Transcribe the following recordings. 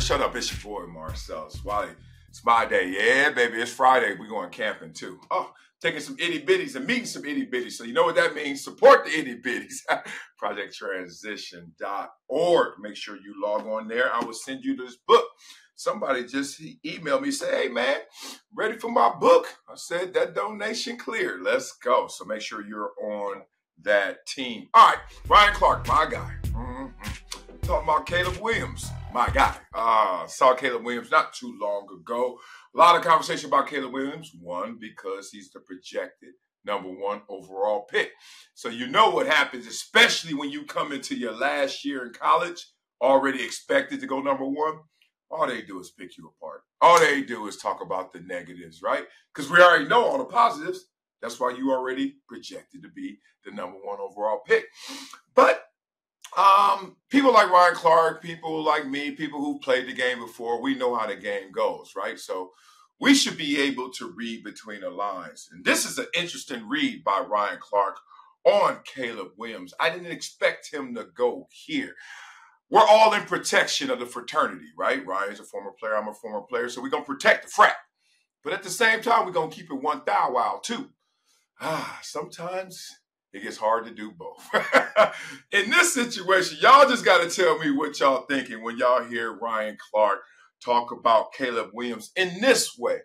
Shut Up. It's your boy Marcellus Wiley. It's my day. Yeah, baby, it's Friday. We're going camping too. Oh, taking some itty bitties and meeting some itty bitties. So you know what that means? Support the itty bitties. ProjectTransition.org. Make sure you log on there. I will send you this book. Somebody just emailed me, say, hey man, ready for my book? I said that donation clear. Let's go. So make sure you're on that team. All right, Ryan Clark, my guy. Mm-hmm. Talking about Caleb Williams my guy. Uh, saw Caleb Williams not too long ago. A lot of conversation about Caleb Williams. One, because he's the projected number one overall pick. So you know what happens, especially when you come into your last year in college, already expected to go number one. All they do is pick you apart. All they do is talk about the negatives, right? Because we already know all the positives. That's why you already projected to be the number one overall pick. But um, people like Ryan Clark, people like me, people who've played the game before, we know how the game goes, right? So we should be able to read between the lines. And this is an interesting read by Ryan Clark on Caleb Williams. I didn't expect him to go here. We're all in protection of the fraternity, right? Ryan's a former player, I'm a former player, so we're gonna protect the frat. But at the same time, we're gonna keep it one thou wow too. Ah, sometimes it gets hard to do both. in this situation, y'all just got to tell me what y'all thinking when y'all hear Ryan Clark talk about Caleb Williams in this way.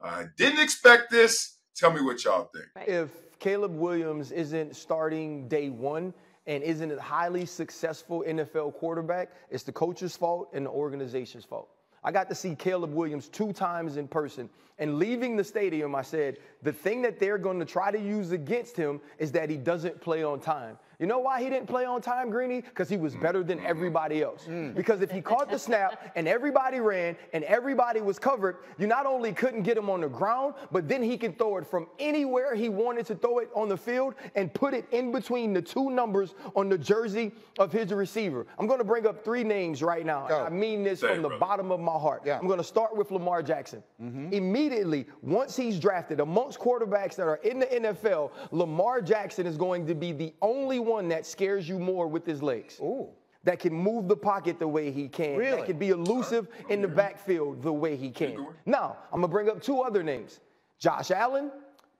I didn't expect this. Tell me what y'all think. If Caleb Williams isn't starting day one and isn't a highly successful NFL quarterback, it's the coach's fault and the organization's fault. I got to see Caleb Williams two times in person. And leaving the stadium, I said, the thing that they're going to try to use against him is that he doesn't play on time. You know why he didn't play on time, Greeny? Because he was better than everybody else. Mm. Because if he caught the snap and everybody ran and everybody was covered, you not only couldn't get him on the ground, but then he could throw it from anywhere he wanted to throw it on the field and put it in between the two numbers on the jersey of his receiver. I'm going to bring up three names right now. I mean this Say from the brother. bottom of my heart. Yeah. I'm going to start with Lamar Jackson. Mm-hmm. Immediately, once he's drafted, amongst quarterbacks that are in the NFL, Lamar Jackson is going to be the only one one that scares you more with his legs. Ooh. That can move the pocket the way he can. Really? That can be elusive in the backfield the way he can. Now, I'm going to bring up two other names Josh Allen,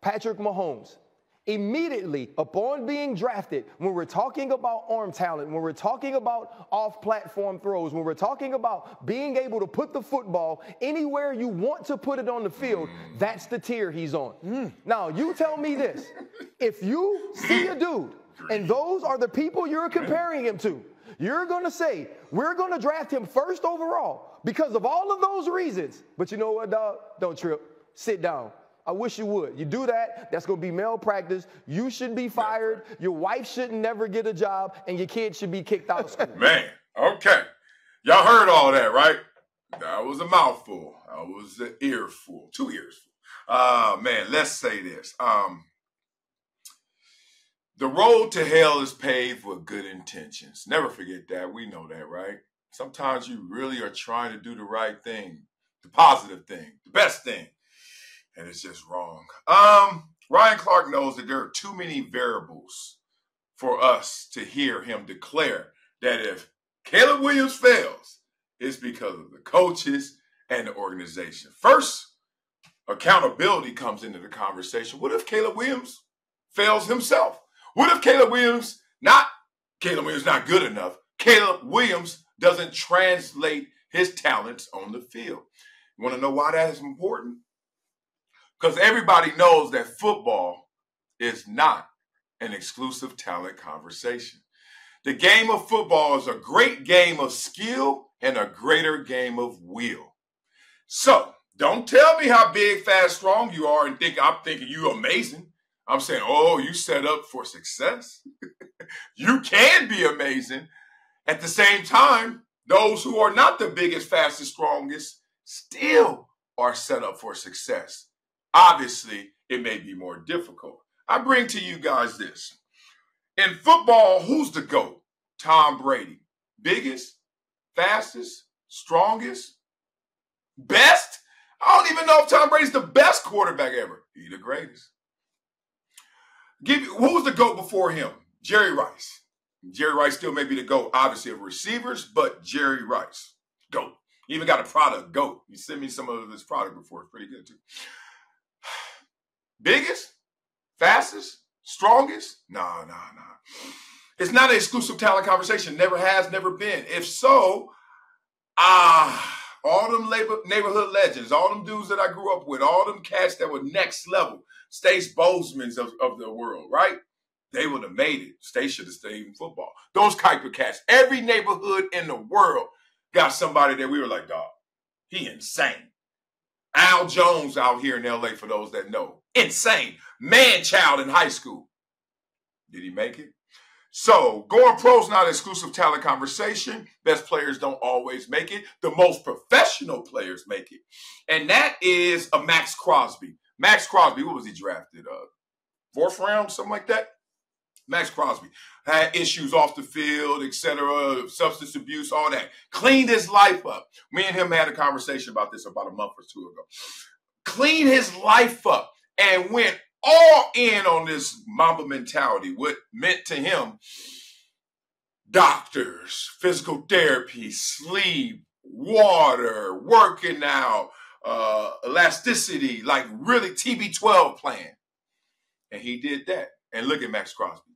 Patrick Mahomes. Immediately upon being drafted, when we're talking about arm talent, when we're talking about off platform throws, when we're talking about being able to put the football anywhere you want to put it on the field, that's the tier he's on. Mm. Now, you tell me this if you see a dude and those are the people you're comparing him to. You're going to say, we're going to draft him first overall because of all of those reasons. But you know what, dog? Don't trip. Sit down. I wish you would. You do that, that's going to be malpractice. You should be fired. Your wife shouldn't never get a job, and your kids should be kicked out of school. Man, okay. Y'all heard all that, right? That was a mouthful. That was an earful. Two ears. Uh, man, let's say this. Um, the road to hell is paved with good intentions. Never forget that. We know that, right? Sometimes you really are trying to do the right thing, the positive thing, the best thing, and it's just wrong. Um, Ryan Clark knows that there are too many variables for us to hear him declare that if Caleb Williams fails, it's because of the coaches and the organization. First, accountability comes into the conversation. What if Caleb Williams fails himself? What if Caleb Williams, not Caleb Williams, not good enough? Caleb Williams doesn't translate his talents on the field. You want to know why that is important? Because everybody knows that football is not an exclusive talent conversation. The game of football is a great game of skill and a greater game of will. So don't tell me how big, fast, strong you are and think I'm thinking you amazing. I'm saying, oh, you set up for success. you can be amazing. At the same time, those who are not the biggest, fastest, strongest still are set up for success. Obviously, it may be more difficult. I bring to you guys this. In football, who's the GOAT? Tom Brady. Biggest, fastest, strongest, best? I don't even know if Tom Brady's the best quarterback ever. He the greatest. Give who was the GOAT before him? Jerry Rice. Jerry Rice still may be the GOAT, obviously, of receivers, but Jerry Rice. Goat. He even got a product, Goat. He sent me some of his product before. It's pretty good too. Biggest, fastest, strongest? Nah, nah, nah. It's not an exclusive talent conversation. Never has, never been. If so, ah, all them labor, neighborhood legends, all them dudes that I grew up with, all them cats that were next level, Stace Bozeman's of, of the world, right? They would have made it. Stace should have stayed in football. Those type cats. Every neighborhood in the world got somebody that we were like, dog, he insane. Al Jones out here in LA, for those that know. Insane. Man child in high school. Did he make it? So, going pro is not exclusive talent conversation. Best players don't always make it. The most professional players make it. And that is a Maxx Crosby. Maxx Crosby, what was he drafted? Uh, fourth round, something like that? Maxx Crosby had issues off the field, etc., substance abuse, all that. Cleaned his life up. Me and him had a conversation about this about a month or two ago. Cleaned his life up and went all in on this Mamba mentality, what meant to him doctors, physical therapy, sleep, water, working out, uh, elasticity, like really TB12 plan. And he did that. And look at Maxx Crosby.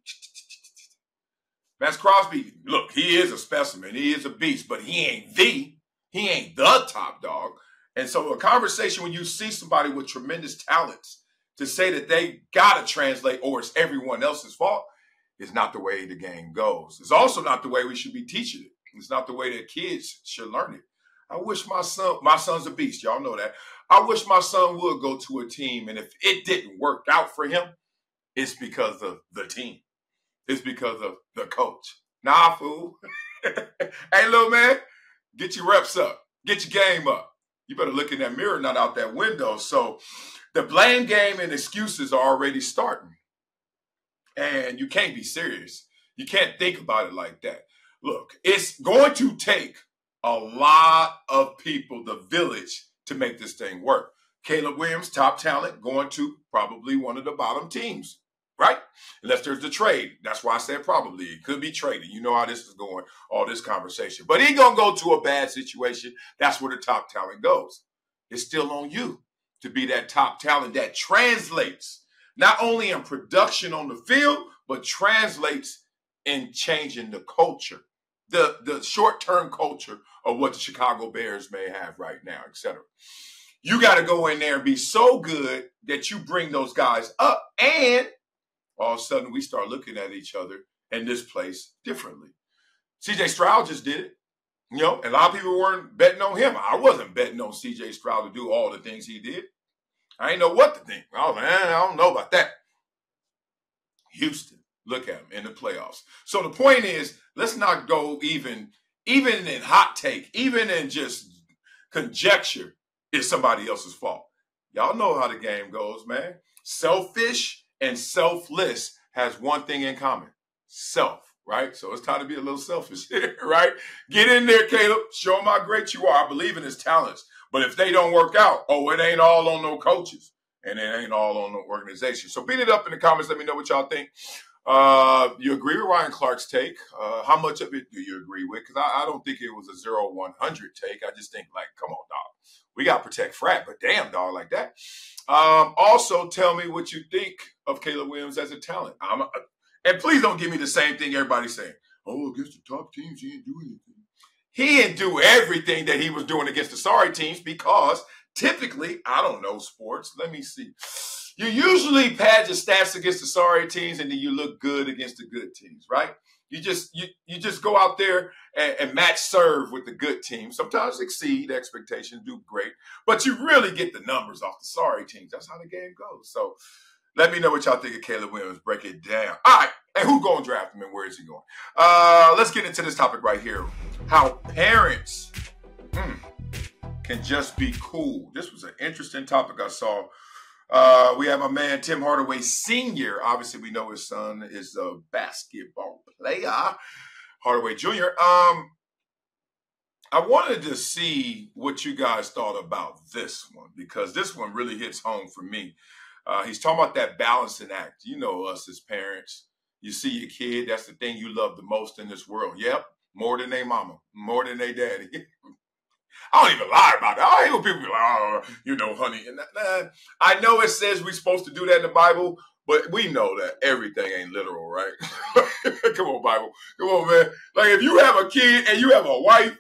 Maxx Crosby, look, he is a specimen. He is a beast, but he ain't the, he ain't the top dog. And so a conversation when you see somebody with tremendous talents to say that they got to translate or it's everyone else's fault is not the way the game goes. It's also not the way we should be teaching it. It's not the way that kids should learn it. I wish my son, my son's a beast. Y'all know that. I wish my son would go to a team, and if it didn't work out for him, it's because of the team. It's because of the coach. Nah, fool. hey, little man, get your reps up. Get your game up. You better look in that mirror, not out that window. So the blame game and excuses are already starting. And you can't be serious. You can't think about it like that. Look, it's going to take a lot of people, the village, to make this thing work. Caleb Williams, top talent, going to probably one of the bottom teams, right? Unless there's the trade. That's why I said probably. It could be traded. You know how this is going, all this conversation. But he to go to a bad situation. That's where the top talent goes. It's still on you to be that top talent that translates not only in production on the field, but translates in changing the culture, the, the short term culture of what the Chicago Bears may have right now, etc. You got to go in there and be so good that you bring those guys up. And all of a sudden, we start looking at each other and this place differently. CJ Stroud just did it. You know, a lot of people weren't betting on him. I wasn't betting on CJ Stroud to do all the things he did. I ain't know what to think. Oh man, I don't know about that. Houston, look at them in the playoffs. So the point is, let's not go even even in hot take, even in just conjecture, is somebody else's fault. Y'all know how the game goes, man. Selfish and selfless has one thing in common: self right? So it's time to be a little selfish here, right? Get in there, Caleb. Show him how great you are. I believe in his talents. But if they don't work out, oh, it ain't all on no coaches and it ain't all on the organization. So beat it up in the comments. Let me know what y'all think. Uh, you agree with Ryan Clark's take? Uh, how much of it do you agree with? Because I, I, don't think it was a zero one hundred take. I just think like, come on, dog, we got to protect frat, but damn, dog, like that. Um, also, tell me what you think of Caleb Williams as a talent. I'm a, and please don't give me the same thing everybody's saying. Oh, against the top teams, he didn't do anything. He didn't do everything that he was doing against the sorry teams because typically, I don't know sports. Let me see. You usually pad your stats against the sorry teams, and then you look good against the good teams, right? You just you you just go out there and, and match serve with the good team. Sometimes exceed expectations, do great, but you really get the numbers off the sorry teams. That's how the game goes. So let me know what y'all think of Caleb Williams. Break it down. All right. And who to draft him and where is he going? Uh, let's get into this topic right here. How parents mm, can just be cool. This was an interesting topic I saw. Uh, we have a man, Tim Hardaway Sr. Obviously, we know his son is a basketball player. Hardaway Jr. Um, I wanted to see what you guys thought about this one because this one really hits home for me. Uh, he's talking about that balancing act. You know us as parents. You see your kid, that's the thing you love the most in this world. Yep, more than they mama, more than they daddy. I don't even lie about it. I when people be like, oh, you know, honey. And nah, I know it says we're supposed to do that in the Bible, but we know that everything ain't literal, right? Come on, Bible. Come on, man. Like if you have a kid and you have a wife,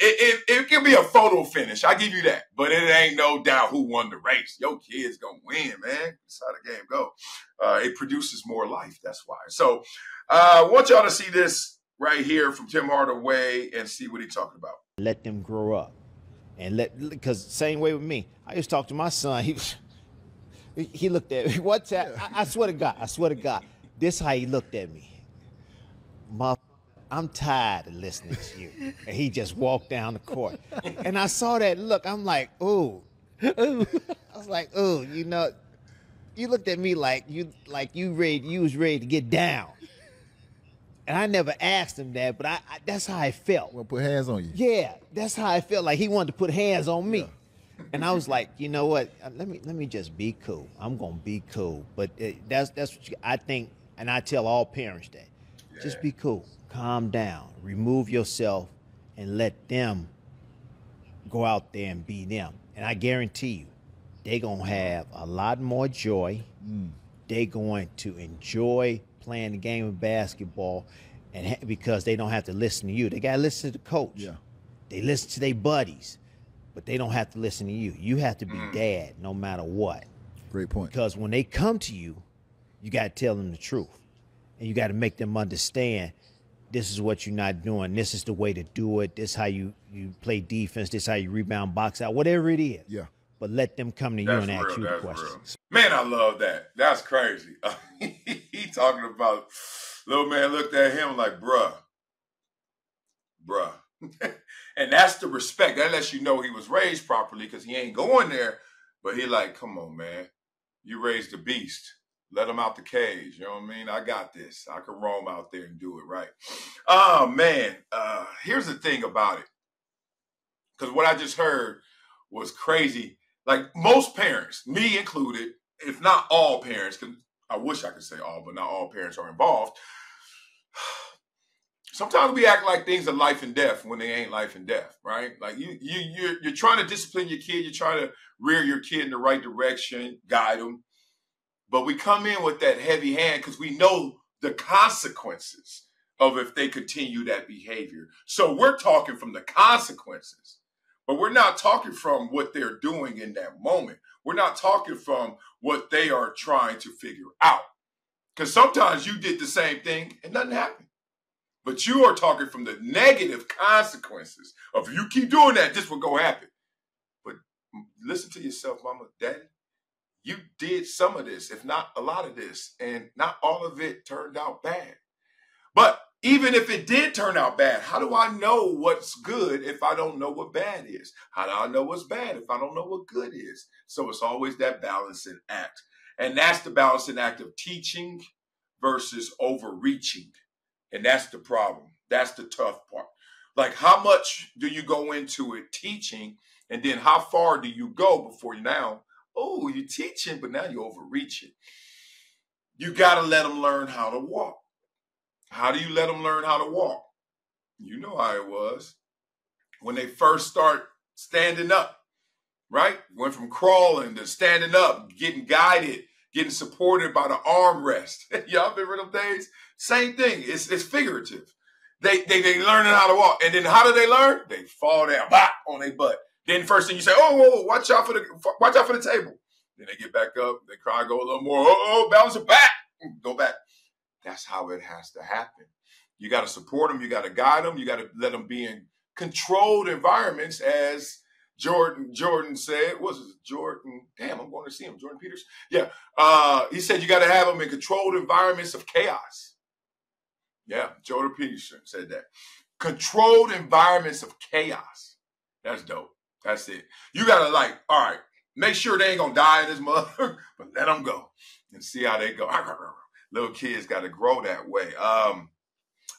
it, it, it can be a photo finish. I give you that. But it ain't no doubt who won the race. Your kid's gonna win, man. That's how the game go. Uh, it produces more life. That's why. So uh, I want y'all to see this right here from Tim Hardaway and see what he's talking about. Let them grow up. And let because same way with me. I used to talk to my son. He he looked at me. What time? I, I swear to God, I swear to God. This how he looked at me. My I'm tired of listening to you. And he just walked down the court. And I saw that look. I'm like, ooh. I was like, ooh, you know, you looked at me like you like you ready, you was ready to get down. And I never asked him that, but I, I that's how I felt. Well, put hands on you. Yeah, that's how I felt. Like he wanted to put hands on me. Yeah. and I was like, you know what? Uh, let me let me just be cool. I'm gonna be cool. But it, that's that's what you, I think, and I tell all parents that. Yeah. Just be cool calm down, remove yourself, and let them go out there and be them. And I guarantee you, they're going to have a lot more joy. Mm. They're going to enjoy playing the game of basketball and ha- because they don't have to listen to you. They got to listen to the coach. Yeah. They listen to their buddies, but they don't have to listen to you. You have to be mm. dad no matter what. Great point. Because when they come to you, you got to tell them the truth. And you got to make them understand this is what you're not doing. This is the way to do it. This is how you you play defense. This is how you rebound, box out, whatever it is. Yeah. But let them come to That's you and real, ask you the questions. Real. Man, I love that. That's crazy. talking about little man looked at him like, bruh, bruh. and that's the respect. That lets you know he was raised properly because he ain't going there. But he like, come on, man. You raised a beast. Let him out the cage. You know what I mean? I got this. I can roam out there and do it right. Oh man, uh, here's the thing about it. Because what I just heard was crazy. Like most parents, me included, if not all parents, I wish I could say all, but not all parents are involved. Sometimes we act like things are life and death when they ain't life and death, right? Like you, you, you're, you're trying to discipline your kid, you're trying to rear your kid in the right direction, guide them, but we come in with that heavy hand because we know the consequences of if they continue that behavior. So we're talking from the consequences, but we're not talking from what they're doing in that moment. We're not talking from what they are trying to figure out. Because sometimes you did the same thing and nothing happened. But you are talking from the negative consequences of you keep doing that, this will go happen. But listen to yourself, mama, daddy you did some of this, if not a lot of this, and not all of it turned out bad. But even if it did turn out bad, how do I know what's good if I don't know what bad is? How do I know what's bad if I don't know what good is? So it's always that balancing act. And that's the balancing act of teaching versus overreaching. And that's the problem. That's the tough part. Like, how much do you go into it teaching? And then how far do you go before you now oh, you're teaching, but now you're overreaching. You got to let them learn how to walk. How do you let them learn how to walk? You know how it was when they first start standing up, right? Went from crawling to standing up, getting guided, getting supported by the armrest. Y'all remember them days? Same thing. It's, it's figurative. They, they they learning how to walk, and then how do they learn? They fall down, bop, on their butt. Then first thing you say, oh, whoa, whoa, watch out for the watch out for the table. Then they get back up, they cry, go a little more, oh, oh balance it back, go back. That's how it has to happen. You got to support them, you got to guide them, you got to let them be in controlled environments, as Jordan Jordan said. Was it Jordan? Damn, I'm going to see him. Jordan Peters. Yeah, uh, he said you got to have them in controlled environments of chaos. Yeah, Jordan Peterson said that. Controlled environments of chaos. That's dope. That's it. You gotta like, all right, make sure they ain't gonna die in this mother, but let them go and see how they go. Little kids got to grow that way. Um,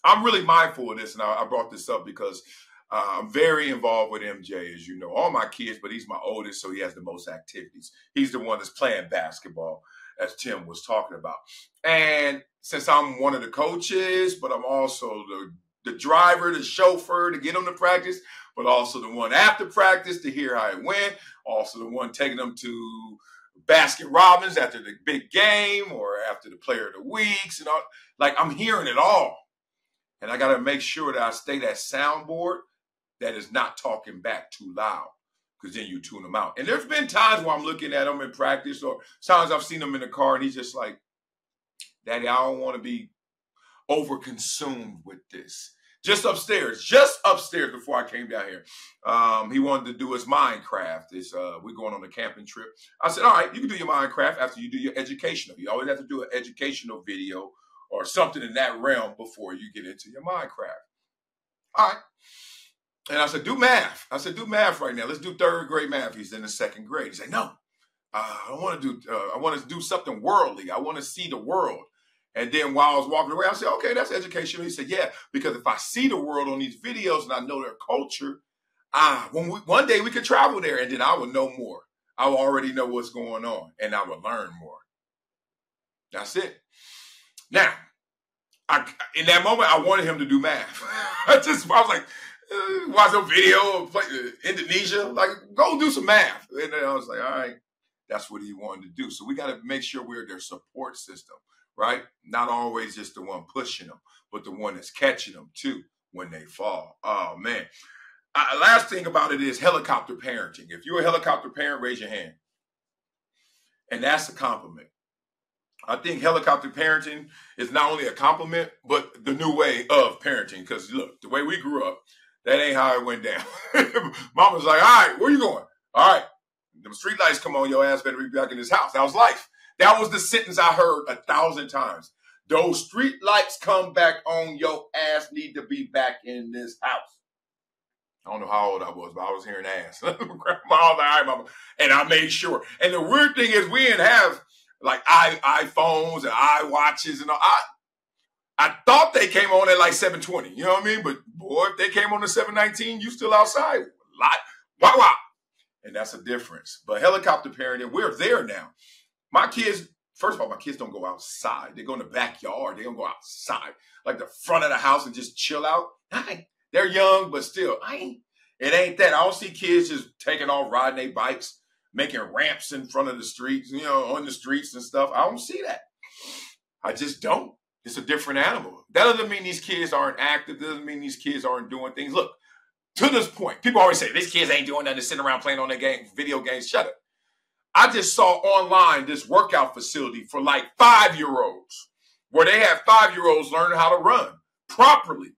I'm really mindful of this, and I, I brought this up because uh, I'm very involved with MJ, as you know. All my kids, but he's my oldest, so he has the most activities. He's the one that's playing basketball, as Tim was talking about. And since I'm one of the coaches, but I'm also the the driver, the chauffeur to get them to practice, but also the one after practice to hear how it went. Also the one taking them to Baskin Robbins after the big game or after the player of the weeks and all. Like I'm hearing it all. And I got to make sure that I stay that soundboard that is not talking back too loud because then you tune them out. And there's been times where I'm looking at him in practice or times I've seen him in the car and he's just like, Daddy, I don't want to be over consumed with this. Just upstairs, just upstairs before I came down here. Um, he wanted to do his Minecraft. It's, uh, we're going on a camping trip. I said, all right, you can do your Minecraft after you do your educational. You always have to do an educational video or something in that realm before you get into your Minecraft. All right. And I said, do math. I said, do math right now. Let's do third grade math. He's in the second grade. He said, no, uh, I want to do, uh, I want to do something worldly. I want to see the world. And then while I was walking away, I said, okay, that's educational. He said, yeah, because if I see the world on these videos and I know their culture, ah, when we, one day we could travel there and then I would know more. I will already know what's going on and I would learn more. That's it. Now, I, in that moment, I wanted him to do math. I just, I was like, uh, watch a video of uh, Indonesia, like go do some math. And then I was like, all right, that's what he wanted to do. So we got to make sure we're their support system, right? Not always just the one pushing them, but the one that's catching them too when they fall. Oh man. Uh, last thing about it is helicopter parenting. If you're a helicopter parent, raise your hand. And that's a compliment. I think helicopter parenting is not only a compliment, but the new way of parenting. Because look, the way we grew up, that ain't how it went down. Mama's like, all right, where you going? All right, the street lights come on, your ass better be back in this house. That was life. That was the sentence I heard a thousand times. Those street lights come back on, your ass need to be back in this house. I don't know how old I was, but I was hearing ass. Grandma, all mama. And I made sure. And the weird thing is, we didn't have like i iPhones and iWatches and all. I, I thought they came on at like 720. You know what I mean? But boy, if they came on at 719, you still outside. Lot, wow, wow. And that's a difference. But helicopter parenting, we're there now. My kids, first of all, my kids don't go outside. They go in the backyard. They don't go outside, like the front of the house and just chill out. I, They're young, but still, I ain't. It ain't that. I don't see kids just taking off riding their bikes making ramps in front of the streets, you know, on the streets and stuff. I don't see that. I just don't. It's a different animal. That doesn't mean these kids aren't active. That doesn't mean these kids aren't doing things. Look, to this point, people always say these kids ain't doing nothing, sitting around playing on their game, video games. Shut up. I just saw online this workout facility for like five year olds where they have five year olds learning how to run properly.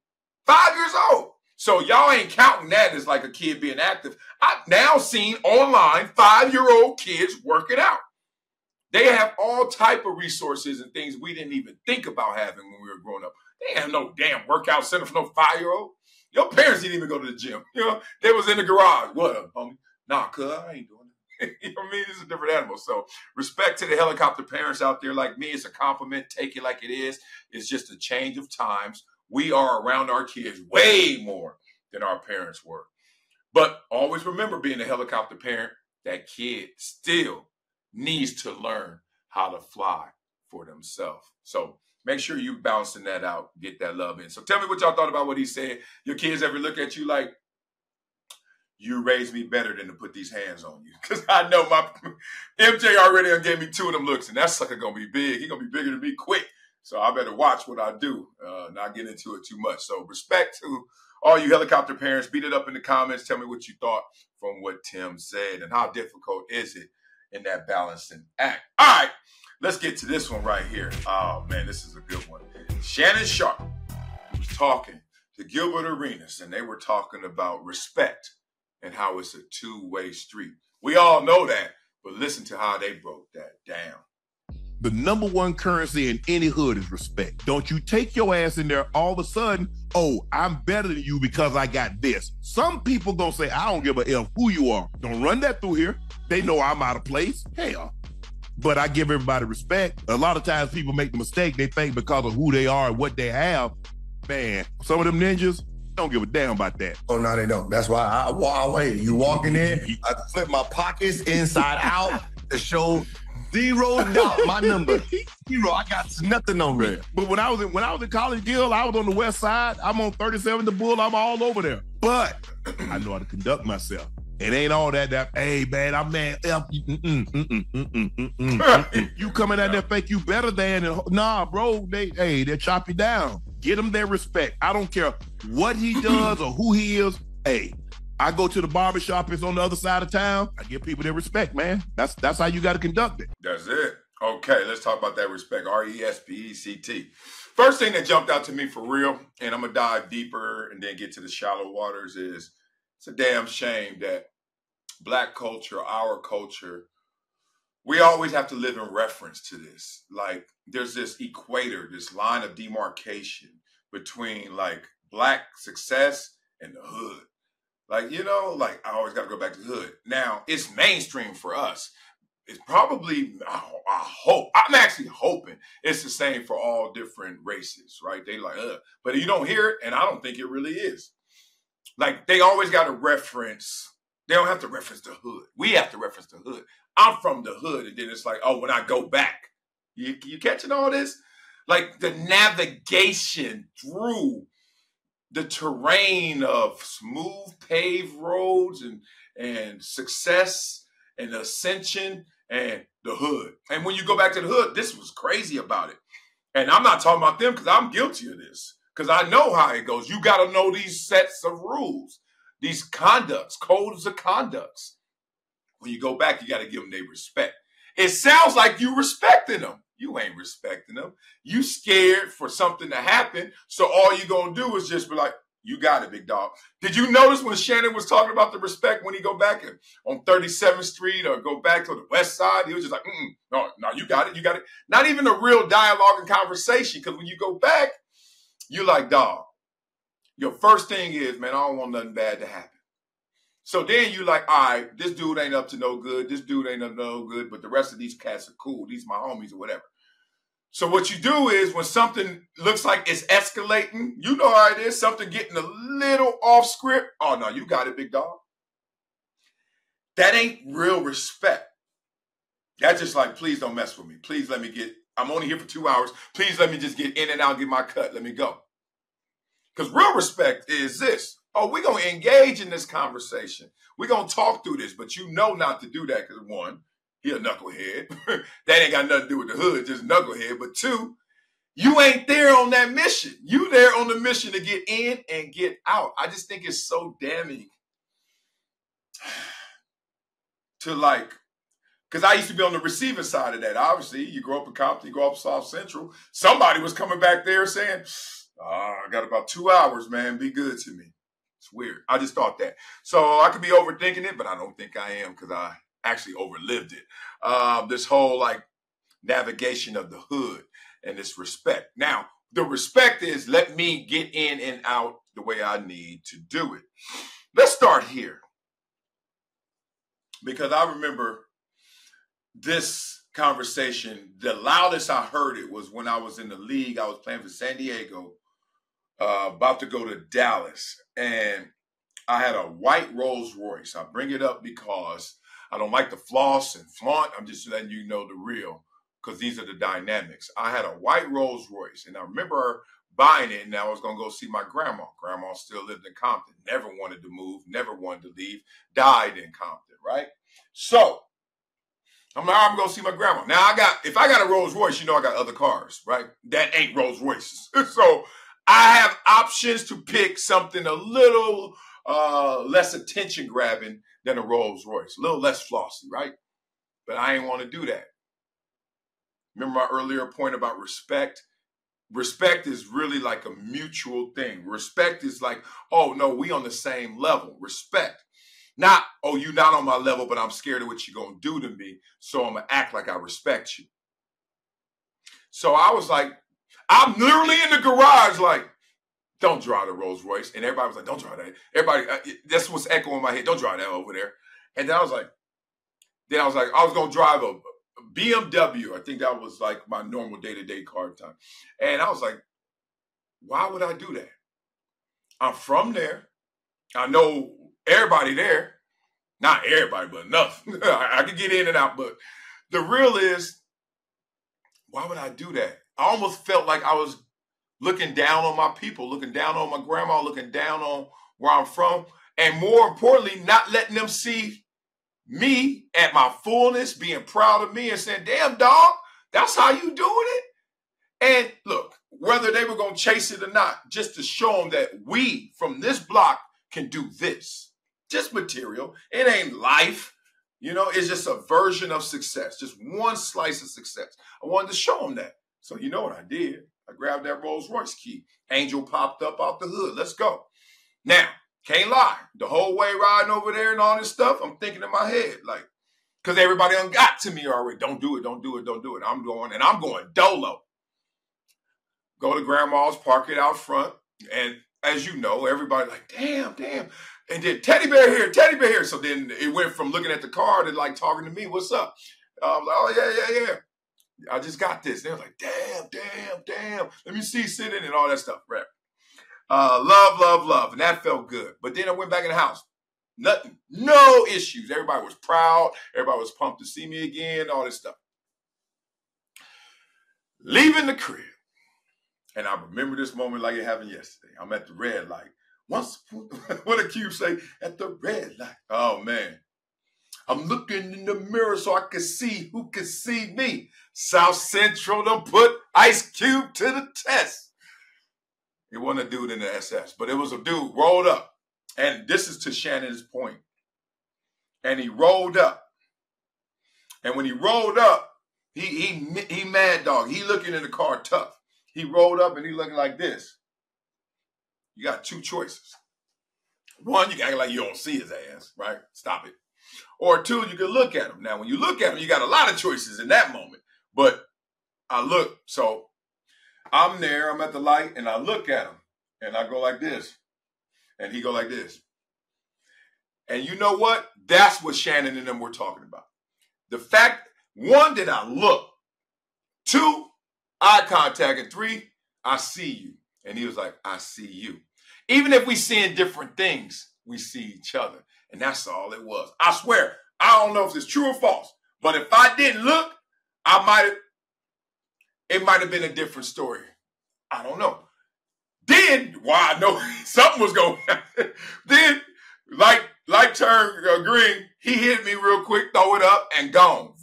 Five years old. So y'all ain't counting that as like a kid being active. I've now seen online five-year-old kids working out. They have all type of resources and things we didn't even think about having when we were growing up. They have no damn workout center for no five-year-old. Your parents didn't even go to the gym. You know, they was in the garage. What up, homie? Nah, cuz I ain't doing. you know I mean? It's a different animal. So respect to the helicopter parents out there like me. It's a compliment. Take it like it is. It's just a change of times we are around our kids way more than our parents were. But always remember being a helicopter parent, that kid still needs to learn how to fly for themselves. So make sure you balancing that out, get that love in. So tell me what y'all thought about what he said. Your kids ever look at you like, you raised me better than to put these hands on you. Because I know my MJ already gave me two of them looks, and that sucker gonna be big. He gonna be bigger than me quick. So I better watch what I do, uh, not get into it too much. So respect to all you helicopter parents. Beat it up in the comments. Tell me what you thought from what Tim said and how difficult is it in that balancing act. All right, let's get to this one right here. Oh man, this is a good one. Shannon Sharpe was talking to Gilbert Arenas, and they were talking about respect and how it's a two-way street. We all know that, but listen to how they broke that down the number one currency in any hood is respect. Don't you take your ass in there all of a sudden, oh, I'm better than you because I got this. Some people gonna say, I don't give a F who you are. Don't run that through here. They know I'm out of place. Hell. But I give everybody respect. A lot of times people make the mistake, they think because of who they are and what they have, man, some of them ninjas, don't give a damn about that. Oh no, they don't. That's why I walk away. You walking in, I flip my pockets inside out to show Zero doubt. My number zero. I got nothing on me. But when I was in when I was in college, Gil, I was on the west side. I'm on 37 the bull. I'm all over there. But I know how to conduct myself. It ain't all that. That hey man, I'm man. you coming out there think you better than? And, nah, bro. They hey, they chop you down. Get them their respect. I don't care what he does or who he is. Hey, I go to the barbershop. It's on the other side of town. I give people their respect, man. That's that's how you got to conduct it. That's it. Okay, let's talk about that respect. R E S P E C T. First thing that jumped out to me for real, and I'm gonna dive deeper and then get to the shallow waters, is it's a damn shame that black culture, our culture, we always have to live in reference to this. Like there's this equator, this line of demarcation between like black success and the hood. Like, you know, like I always got to go back to the hood. Now, it's mainstream for us. It's probably, I, hope, I'm actually hoping it's the same for all different races, right? They like, uh, but you don't hear it, and I don't think it really is. Like, they always got to reference, they don't have to reference the hood. We have to reference the hood. I'm from the hood, and then it's like, oh, when I go back, you, you catching all this? Like the navigation through the terrain of smooth paved roads and and success and ascension and the hood. And when you go back to the hood, this was crazy about it. And I'm not talking about them because I'm guilty of this. Because I know how it goes. You got to know these sets of rules, these conducts, codes of conducts. When you go back, you got to give them their respect. It sounds like you respecting them. You ain't respecting them. You scared for something to happen. So all you gonna do is just be like, you got it, big dog. Did you notice when Shannon was talking about the respect when he go back on 37th Street or go back to the West Side? He was just like, no, no, you got it, you got it. Not even a real dialogue and conversation. Because when you go back, you like, dog. Your first thing is, man, I don't want nothing bad to happen. So then you like, all right, this dude ain't up to no good. This dude ain't up to no good, but the rest of these cats are cool. These my homies or whatever. So what you do is when something looks like it's escalating, you know how it is, something getting a little off script. Oh no, you got it, big dog. That ain't real respect. That's just like, please don't mess with me. Please let me get, I'm only here for two hours. Please let me just get in and out, get my cut. Let me go. Because real respect is this. Oh, we're going to engage in this conversation. We're going to talk through this, but you know not to do that because one, he a knucklehead. that ain't got nothing to do with the hood, just knucklehead. But two, you ain't there on that mission. You there on the mission to get in and get out. I just think it's so damning to like, because I used to be on the receiving side of that. Obviously, you grow up in Compton, you grow up South Central. Somebody was coming back there saying, oh, I got about two hours, man. Be good to me. It's weird. I just thought that. So I could be overthinking it, but I don't think I am because I actually overlived it. Uh, this whole like navigation of the hood and this respect. Now, the respect is let me get in and out the way I need to do it. Let's start here. Because I remember this conversation, the loudest I heard it was when I was in the league. I was playing for San Diego, uh, about to go to Dallas. And I had a white Rolls Royce. I bring it up because I don't like the floss and flaunt. I'm just letting you know the real because these are the dynamics. I had a white Rolls Royce, and I remember buying it, and I was going to go see my grandma. Grandma still lived in Compton, never wanted to move, never wanted to leave, died in Compton, right? So I'm like, I'm to see my grandma. Now I got, if I got a Rolls Royce, you know I got other cars, right? That ain't Rolls Royces. so I have options to pick something a little uh, less attention grabbing than a Rolls Royce, a little less flossy, right? But I ain't want to do that. Remember my earlier point about respect? Respect is really like a mutual thing. Respect is like, oh no, we on the same level. Respect. Not, oh, you're not on my level, but I'm scared of what you're gonna do to me. So I'm gonna act like I respect you. So I was like, I'm literally in the garage, like, don't drive the Rolls Royce. And everybody was like, don't drive that. Everybody, uh, that's what's echoing in my head. Don't drive that over there. And then I was like, then I was like, I was going to drive a BMW. I think that was like my normal day to day car time. And I was like, why would I do that? I'm from there. I know everybody there. Not everybody, but enough. I, I can get in and out, but the real is, why would I do that? I almost felt like I was looking down on my people, looking down on my grandma, looking down on where I'm from, and more importantly, not letting them see me at my fullness, being proud of me and saying, damn, dog, that's how you doing it? And look, whether they were going to chase it or not, just to show them that we from this block can do this. Just material. It ain't life. You know, it's just a version of success, just one slice of success. I wanted to show them that. So you know what I did? I grabbed that Rolls Royce key. Angel popped up out the hood. Let's go. Now, can't lie. The whole way riding over there and all this stuff, I'm thinking in my head, like, because everybody done got to me already. Don't do it, don't do it, don't do it. I'm going, and I'm going dolo. Go to grandma's, park it out front. And as you know, everybody like, damn, damn. And then teddy bear here, teddy bear here. So then it went from looking at the car to like talking to me, what's up? I was like, oh, yeah, yeah, yeah. I just got this. They was like, damn, damn, damn. Let me see, sit in and all that stuff, right? Uh, love, love, love. And that felt good. But then I went back in the house. Nothing. No issues. Everybody was proud. Everybody was pumped to see me again, all this stuff. Leaving the crib. And I remember this moment like it happened yesterday. I'm at the red light. Once, what did Cube say? At the red light. Oh, man. I'm looking in the mirror so I can see who can see me. South Central done put Ice Cube to the test. It wasn't a dude in the SS, but it was a dude rolled up. And this is to Shannon's point. And he rolled up. And when he rolled up, he he he mad dog. He looking in the car tough. He rolled up and he looking like this. You got two choices. One, you can act like you don't see his ass, right? Stop it. Or two, you can look at him. Now, when you look at him, you got a lot of choices in that moment. But I look, so I'm there, I'm at the light, and I look at him, and I go like this, and he go like this. And you know what? That's what Shannon and them were talking about. The fact, one, that I look. Two, eye contact. And three, I see you. And he was like, I see you. Even if we seeing different things, we see each other. And that's all it was. I swear, I don't know if it's true or false, but if I didn't look, I might it might have been a different story. I don't know. Then, why I know something was going then, like, like turn uh, green, he hit me real quick, throw it up, and gone.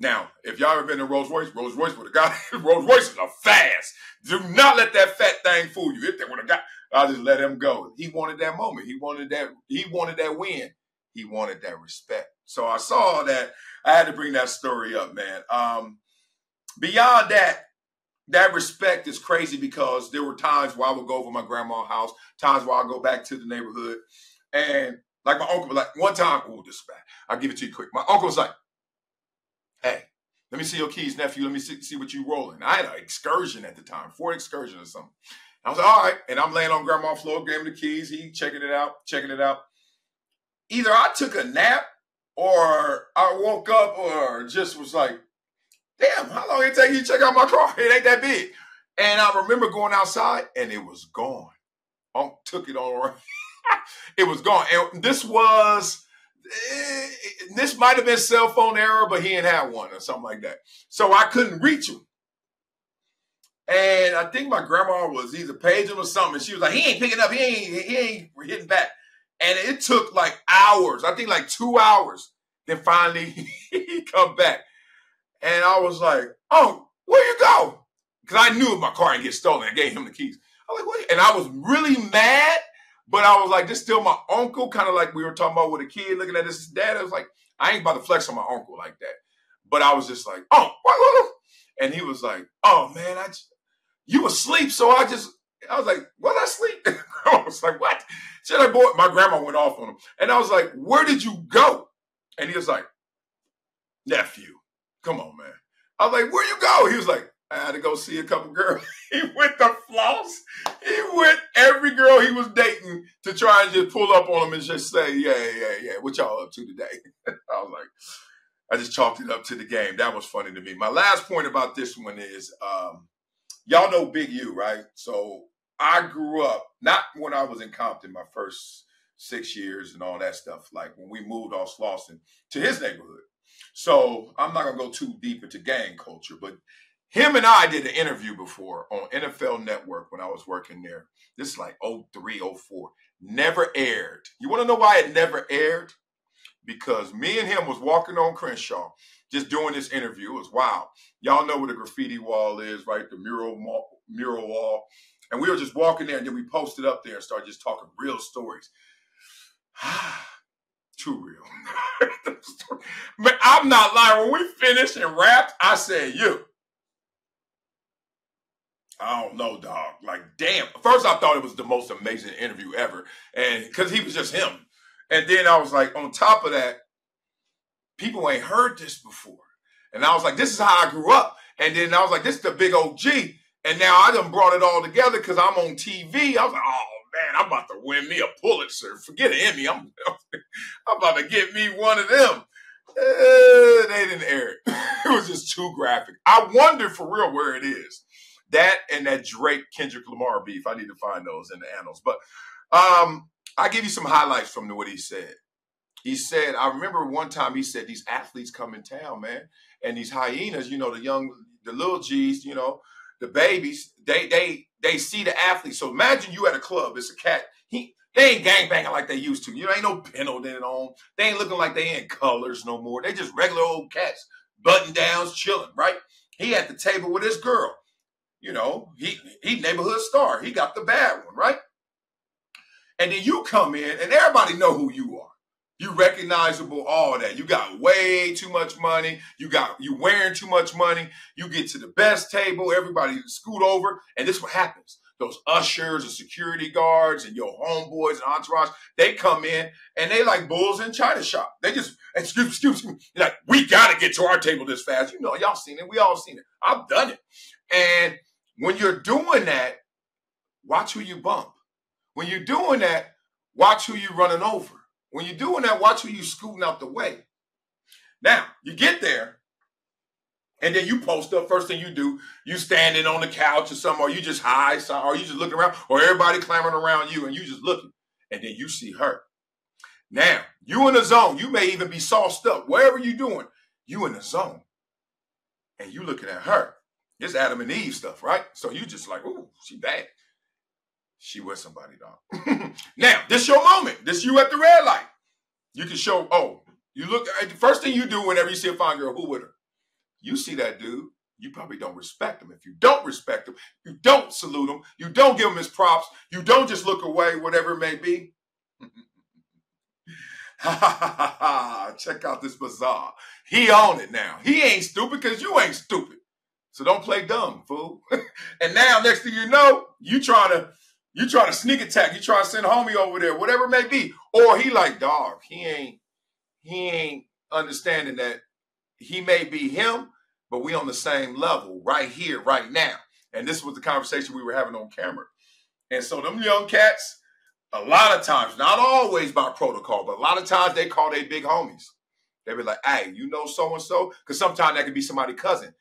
Now, if y'all ever been in Rolls Royce, Rolls Royce would have got Rolls Royces are fast. Do not let that fat thing fool you. If they would have got, I'll just let him go. He wanted that moment. He wanted that. He wanted that win. He wanted that respect. So I saw that. I had to bring that story up, man. Um, Beyond that, that respect is crazy because there were times where I would go over my grandma's house, times where I go back to the neighborhood, and like my uncle, was like one time, oh, this bad. I'll give it to you quick. My uncle was like, "Hey, let me see your keys, nephew. Let me see, see what you rolling." I had an excursion at the time, Ford excursion or something. I was like, "All right," and I'm laying on grandma's floor, gave him the keys. He checking it out, checking it out. Either I took a nap, or I woke up, or just was like, damn, how long it take you to check out my car? It ain't that big. And I remember going outside and it was gone. Took it on it was gone. And this was Eh, this might have been cell phone error, but he didn't have one or something like that. So I couldn't reach him. And I think my grandma was either paging or something. She was like, he ain't picking up, he ain't, he ain't hitting back. And it took like hours, I think like two hours. Then finally he come back. And I was like, oh, where you go? Because I knew if my car didn't get stolen, I gave him the keys. I was like, what? And I was really mad, but I was like, this still my uncle, kind of like we were talking about with a kid looking at his dad. I was like, I ain't about to flex on my uncle like that. But I was just like, oh, what? and he was like, oh man, I just, you asleep, so I just I was like, was I sleep? I was like, what? Should I boy? My grandma went off on him. And I was like, where did you go? And he was like, nephew, Come on, man. I was like, where you go? He was like, I had to go see a couple girls. he went to floss. He went every girl he was dating to try and just pull up on him and just say, yeah, yeah, yeah. What y'all up to today? I was like, I just chalked it up to the game. That was funny to me. My last point about this one is, um, y'all know Big U, right? So I grew up not when I was in Compton, my first six years and all that stuff. Like when we moved off Slauson to his neighborhood. So I'm not gonna go too deep into gang culture, but him and I did an interview before on NFL Network when I was working there. This is like 03, 04. Never aired. You want to know why it never aired? Because me and him was walking on Crenshaw, just doing this interview. It was wow. Y'all know where the graffiti wall is, right? The mural mural wall. And we were just walking there, and then we posted up there and started just talking real stories. Too real. but I'm not lying. When we finished and wrapped, I said, you. I don't know, dog. Like, damn. First, I thought it was the most amazing interview ever. And because he was just him. And then I was like, on top of that, people ain't heard this before. And I was like, this is how I grew up. And then I was like, this is the big OG. And now I done brought it all together because I'm on TV. I was like, oh man, I'm about to win me a Pulitzer. Forget an Emmy. I'm, I'm about to get me one of them. Uh, they didn't air it. it was just too graphic. I wonder for real where it is. That and that Drake Kendrick Lamar beef. I need to find those in the annals. But um, I give you some highlights from what he said. He said, I remember one time he said these athletes come in town, man, and these hyenas, you know, the young, the little G's, you know, the babies, they they they see the athletes. So imagine you at a club, it's a cat. He they ain't gang banging like they used to. You know, ain't no Pendleton on. They ain't looking like they in colors no more. They just regular old cats, button downs, chilling, right? He at the table with his girl. You know, he he neighborhood star. He got the bad one, right? And then you come in and everybody know who you are. You recognizable, all that. You got way too much money. You got you wearing too much money. You get to the best table, everybody scoot over, and this what happens. Those ushers and security guards and your homeboys and entourage, they come in and they like bulls in China shop. They just excuse excuse me, like we gotta get to our table this fast. You know, y'all seen it. We all seen it. I've done it. And when you're doing that, watch who you bump. When you're doing that, watch who you're running over. When you're doing that, watch who you're scooting out the way. Now, you get there, and then you post up. First thing you do, you standing on the couch or something, or you just high, or you just looking around, or everybody clamoring around you, and you just looking, and then you see her. Now, you in the zone. You may even be sauced up. Wherever you doing, you in the zone. And you looking at her. It's Adam and Eve stuff, right? So you just like, ooh, she bad. She was somebody, dog. now, this your moment. This you at the red light. You can show, oh, you look, at the first thing you do whenever you see a fine girl, who with her? You see that dude, you probably don't respect him. If you don't respect him, you don't salute him, you don't give him his props, you don't just look away, whatever it may be. Check out this bazaar. He on it now. He ain't stupid because you ain't stupid. So don't play dumb, fool. and now, next thing you know, you trying to you try to sneak attack. You try to send homie over there, whatever it may be. Or he like, dog, he ain't, he ain't understanding that he may be him, but we on the same level right here, right now. And this was the conversation we were having on camera. And so them young cats, a lot of times, not always by protocol, but a lot of times they call they big homies. They be like, hey, you know so and so? Because sometimes that could be somebody's cousin.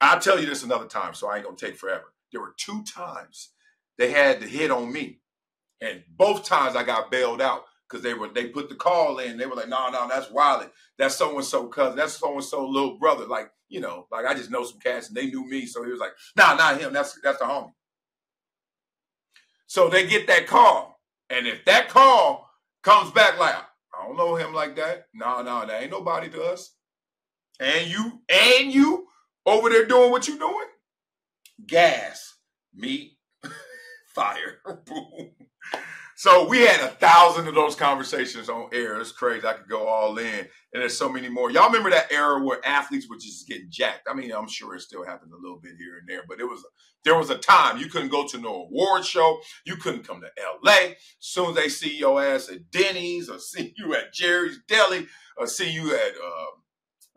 I'll tell you this another time, so I ain't gonna take forever. There were two times they had to hit on me. And both times I got bailed out because they were they put the call in. They were like, no, no, that's Wiley. That's so and so cousin. That's so and so little brother. Like, you know, like I just know some cats and they knew me. So he was like, nah, not him. That's that's the homie. So they get that call. And if that call comes back like, I don't know him like that. No, no, that ain't nobody to us. And you, and you over there doing what you're doing? Gas, meat, fire. Boom. So we had a thousand of those conversations on air. It's crazy. I could go all in, and there's so many more. Y'all remember that era where athletes were just getting jacked? I mean, I'm sure it still happens a little bit here and there, but it was there was a time you couldn't go to no award show, you couldn't come to L.A. Soon as they see your ass at Denny's or see you at Jerry's Deli or see you at uh,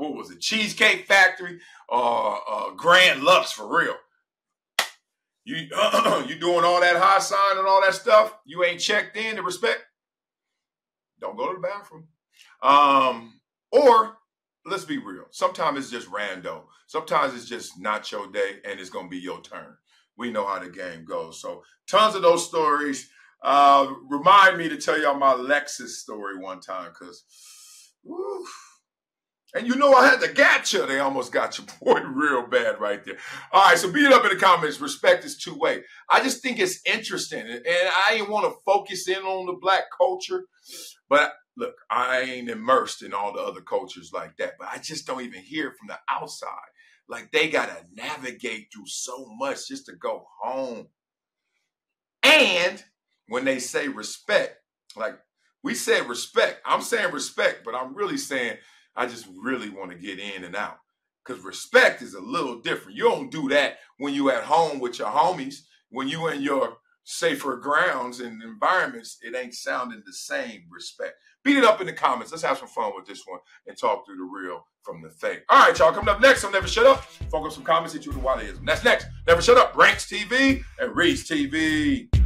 what was it, Cheesecake Factory or uh, Grand Lux for real you you doing all that high sign and all that stuff, you ain't checked in to respect. Don't go to the bathroom. Um, or let's be real. Sometimes it's just rando. Sometimes it's just not your day and it's gonna be your turn. We know how the game goes. So tons of those stories. Uh, remind me to tell y'all my Lexus story one time because And you know I had to gotcha. They almost got your boy real bad right there. All right, so beat it up in the comments. Respect is two way. I just think it's interesting, and I ain't want to focus in on the black culture, but look, I ain't immersed in all the other cultures like that. But I just don't even hear from the outside. Like they gotta navigate through so much just to go home. And when they say respect, like we said respect, I'm saying respect, but I'm really saying I just really want to get in and out. Because respect is a little different. You don't do that when you at home with your homies, when you in your safer grounds and environments, it ain't sounding the same respect. Beat it up in the comments. Let's have some fun with this one and talk through the real from the fake. All right, y'all. Coming up next on Never Shut Up. Focus some comments into the Wileyism. That's next. Never Shut Up. Brinx TV and Reese TV.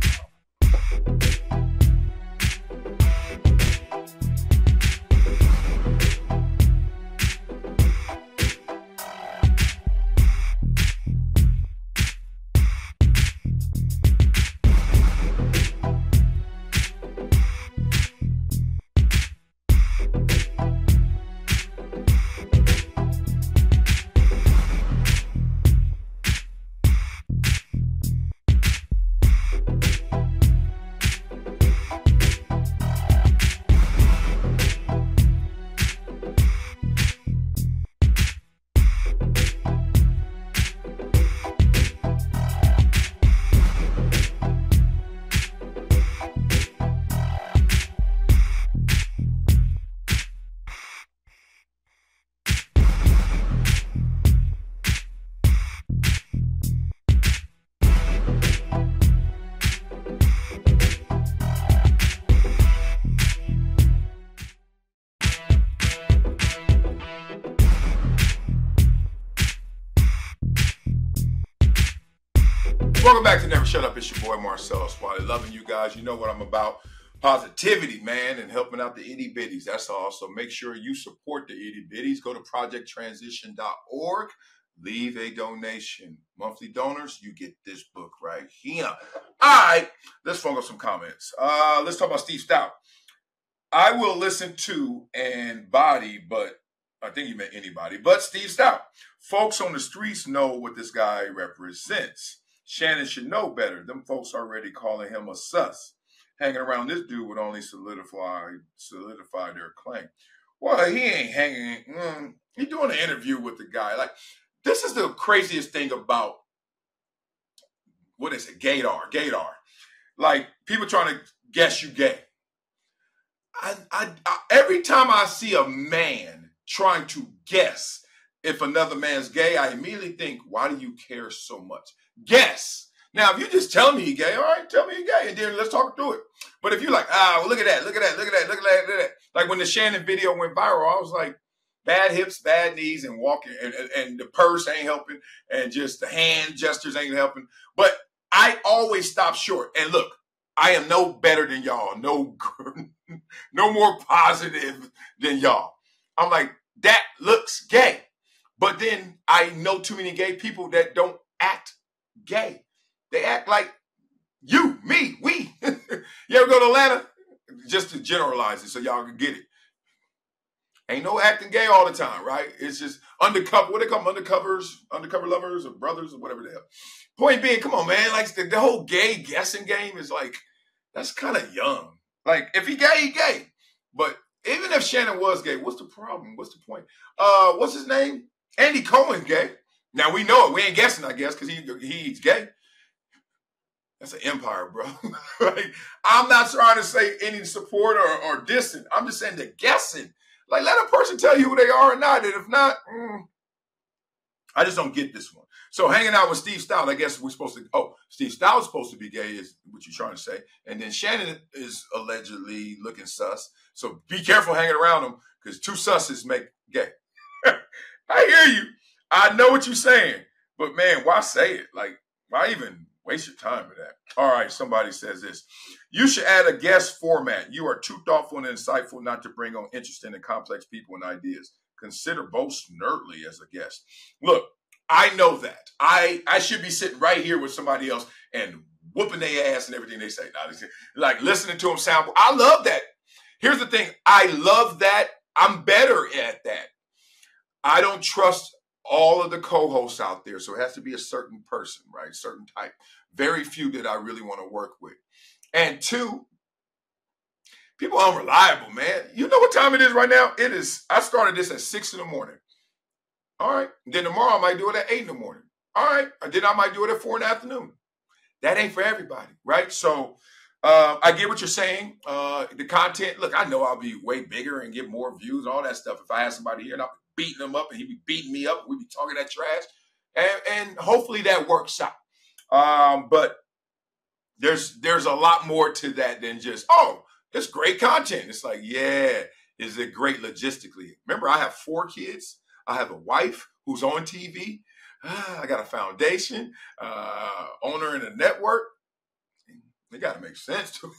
Welcome back to Never Shut Up. It's your boy Marcellus Wiley. Loving you guys. You know what I'm about. Positivity, man, and helping out the itty bitties. That's all. So make sure you support the itty bitties. Go to projecttransition.org. Leave a donation. Monthly donors, you get this book right here. All right, let's focus some comments. Uh, let's talk about Steve Stoute. I will listen to and body, but I think you meant anybody, but Steve Stoute. Folks on the streets know what this guy represents. Shannon should know better. Them folks already calling him a sus. Hanging around this dude would only solidify solidify their claim. Well, he ain't hanging. Mm, he doing an interview with the guy. Like this is the craziest thing about what is it? Gaydar. Gaydar. Like people trying to guess you gay. I, I, I every time I see a man trying to guess if another man's gay, I immediately think, why do you care so much? Guess. Now, if you just tell me you're gay, all right, tell me you're gay, and then let's talk through it. But if you're like, ah, well, look at that, look at that, look at that, look at that, look at that. Like when the Shannon video went viral, I was like, bad hips, bad knees, and walking, and, and, and the purse ain't helping, and just the hand gestures ain't helping. But I always stop short. And look, I am no better than y'all, no, no more positive than y'all. I'm like, that looks gay. But then I know too many gay people that don't act gay. They act like you, me, we. you ever go to Atlanta? Just to generalize it so y'all can get it. Ain't no acting gay all the time, right? It's just undercover. What they call them? Undercovers, undercover lovers, or brothers, or whatever the hell. Point being, come on, man. Like the, the whole gay guessing game is like that's kind of young. Like if he gay, he gay. But even if Shannon was gay, what's the problem? What's the point? Uh, what's his name? Andy Cohen gay. Now we know it. We ain't guessing, I guess, because he he's gay. That's an empire, bro. like, I'm not trying to say any support or, or distant. I'm just saying the guessing. Like, let a person tell you who they are or not. And if not, mm, I just don't get this one. So hanging out with Steve Stoute, I guess we're supposed to. Oh, Steve Stoute's supposed to be gay, is what you're trying to say. And then Shannon is allegedly looking sus. So be careful hanging around him because two susses make gay. I hear you. I know what you're saying, but man, why say it? Like, why even waste your time with that? All right, somebody says this. You should add a guest format. You are too thoughtful and insightful not to bring on interesting and complex people and ideas. Consider Bo Snerdley as a guest. Look, I know that. I I should be sitting right here with somebody else and whooping their ass and everything they say. Like listening to them sound. I love that. Here's the thing. I love that. I'm better at that. I don't trust all of the co-hosts out there, so it has to be a certain person, right? Certain type. Very few that I really want to work with. And two, people are unreliable, man. You know what time it is right now? It is. I started this at six in the morning. All right. Then tomorrow I might do it at eight in the morning. All right. Then I might do it at four in the afternoon. That ain't for everybody, right? So uh, I get what you're saying. Uh, the content, look, I know I'll be way bigger and get more views, and all that stuff. If I had somebody here and I'm beating them up and he'd be beating me up, we'd be talking that trash. And, and hopefully that works out. Um, but there's there's a lot more to that than just, oh, it's great content. It's like, yeah, is it great logistically? Remember, I have four kids. I have a wife who's on TV. I got a foundation, uh, owner in a network. It got to make sense to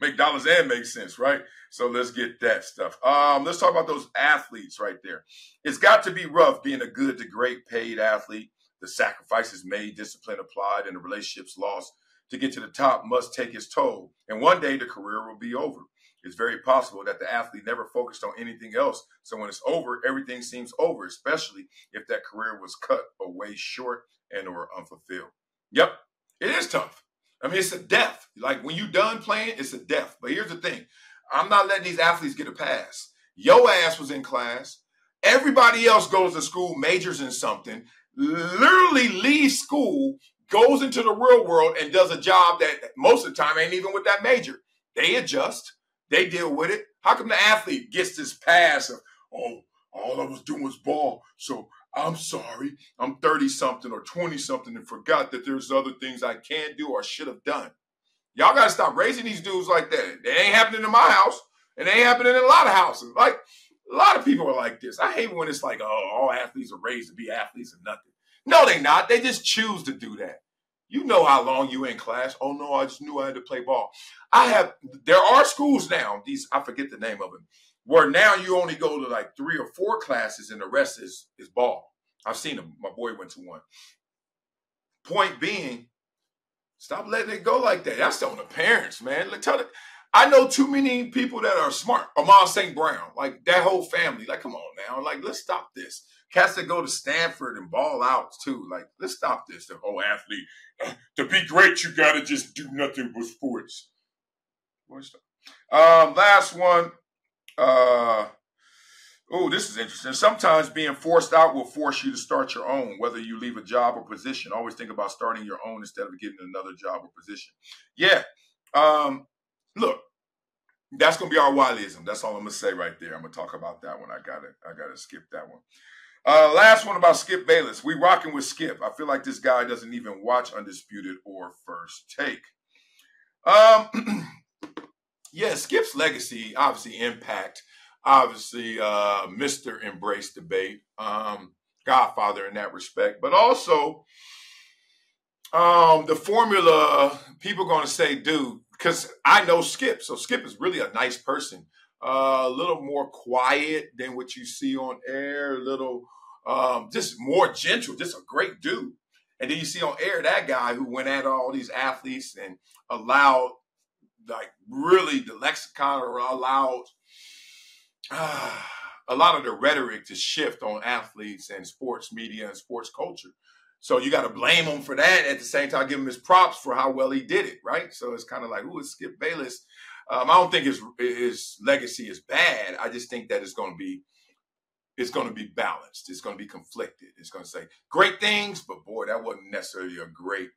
make dollars and make sense, right? So let's get that stuff. Um, let's talk about those athletes right there. It's got to be rough being a good to great paid athlete. The sacrifices made, discipline applied, and the relationships lost to get to the top must take its toll. And one day the career will be over. It's very possible that the athlete never focused on anything else. So when it's over, everything seems over, especially if that career was cut away short and or unfulfilled. Yep, it is tough. I mean, it's a death. Like when you're done playing, it's a death. But here's the thing I'm not letting these athletes get a pass. Yo ass was in class. Everybody else goes to school, majors in something, literally leaves school, goes into the real world, and does a job that most of the time ain't even with that major. They adjust, they deal with it. How come the athlete gets this pass of, oh, all I was doing was ball, so I'm sorry, I'm 30 something or 20 something and forgot that there's other things I can do or should have done. Y'all got to stop raising these dudes like that. It ain't happening in my house. And it ain't happening in a lot of houses. Like, a lot of people are like this. I hate when it's like, oh, all athletes are raised to be athletes and nothing. No, they not. They just choose to do that. You know how long you in class. Oh no, I just knew I had to play ball. I have there are schools now, these I forget the name of them, where now you only go to like three or four classes and the rest is is ball. I've seen them. My boy went to one. Point being, stop letting it go like that. That's on the parents, man. Tell it. I know too many people that are smart. Amon St. Brown, like that whole family. Like, come on now. Like, let's stop this. Cats that go to Stanford and ball out too. Like, let's stop this. The whole athlete. to be great, you gotta just do nothing but sports. Um, last one. Uh, oh, this is interesting. Sometimes being forced out will force you to start your own, whether you leave a job or position. Always think about starting your own instead of getting another job or position. Yeah. Um, look, that's gonna be our Wileyism. That's all I'm gonna say right there. I'm gonna talk about that one. I gotta, I gotta skip that one. Uh, last one about Skip Bayless. We rocking with Skip. I feel like this guy doesn't even watch Undisputed or First Take. Um, yeah, Skip's legacy, obviously, impact, obviously, uh, Mr. Embrace debate, um, Godfather in that respect, but also um, the formula. People going to say, dude, because I know Skip, so Skip is really a nice person. Uh, a little more quiet than what you see on air, a little um, just more gentle, just a great dude. And then you see on air that guy who went at all these athletes and allowed, like, really the lexicon allowed uh, a lot of the rhetoric to shift on athletes and sports media and sports culture. So you got to blame him for that. At the same time, give him his props for how well he did it, right? So it's kind of like, ooh, it's Skip Bayless. Um, I don't think his his legacy is bad. I just think that it's going to be it's going to be balanced. It's going to be conflicted. It's going to say great things, but boy, that wasn't necessarily a great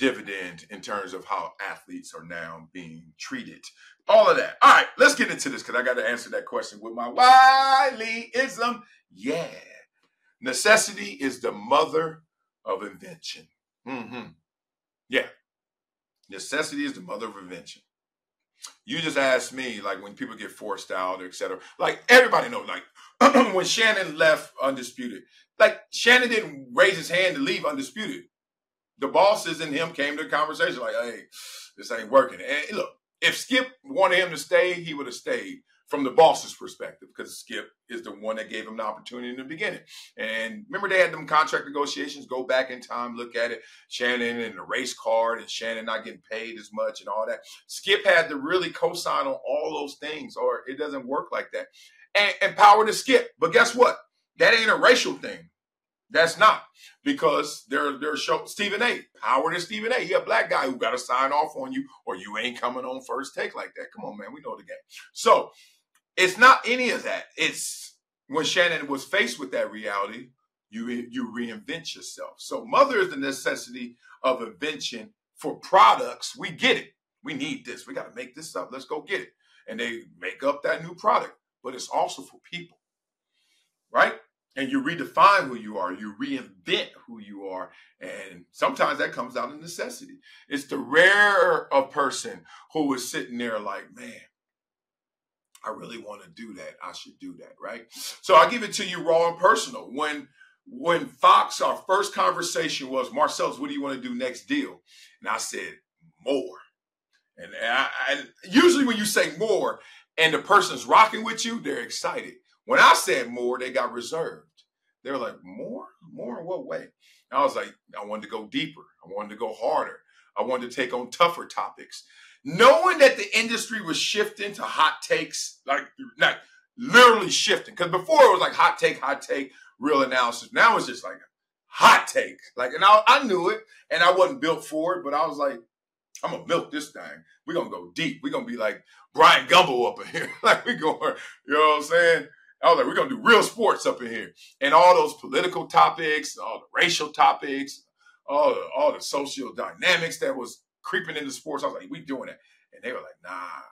dividend in terms of how athletes are now being treated. All of that. All right, let's get into this because I got to answer that question with my Wileyism. Yeah. Necessity is the mother of invention. Mm-hmm. Yeah. Necessity is the mother of invention. You just asked me, like when people get forced out, or etc. Like everybody knows, like when Shannon left Undisputed, like Shannon didn't raise his hand to leave Undisputed. The bosses and him came to a conversation like, "Hey, this ain't working." And look, if Skip wanted him to stay, he would have stayed from the boss's perspective because Skip is the one that gave him the opportunity in the beginning. And remember, they had them contract negotiations. Go back in time, look at it. Shannon and the race card, and Shannon not getting paid as much, and all that. Skip had to really co-sign on all those things, or it doesn't work like that. And, and power to Skip. But guess what? That ain't a racial thing. That's not because they're they're show Stephen A. Howard and Stephen A. You a black guy who got to sign off on you, or you ain't coming on first take like that. Come on, man, we know the game. So it's not any of that. It's when Shannon was faced with that reality, you you reinvent yourself. So mother is the necessity of invention for products. We get it. We need this. We got to make this up. Let's go get it. And they make up that new product. But it's also for people, right? And you redefine who you are, you reinvent who you are, and sometimes that comes out of necessity. It's the rare a person who is sitting there like, man, I really want to do that. I should do that, right? So I give it to you raw and personal. When when Fox, our first conversation was, Marcellus, what do you want to do next deal? And I said, more. And I, I, usually when you say more and the person's rocking with you, they're excited. When I said more, they got reserved. They were like, more? More in what way? And I was like, I wanted to go deeper. I wanted to go harder. I wanted to take on tougher topics. Knowing that the industry was shifting to hot takes, like, like literally shifting. Because before it was like hot take, hot take, real analysis. Now it's just like hot take. Like, and I, I knew it and I wasn't built for it, but I was like, I'm gonna milk this thing. We're gonna go deep. We're gonna be like Bryant Gumbel up in here. like we going, you know what I'm saying? I was like, we're gonna do real sports up in here, and all those political topics, all the racial topics, all the, all the social dynamics that was creeping into sports. I was like, we doing it, and they were like, nah,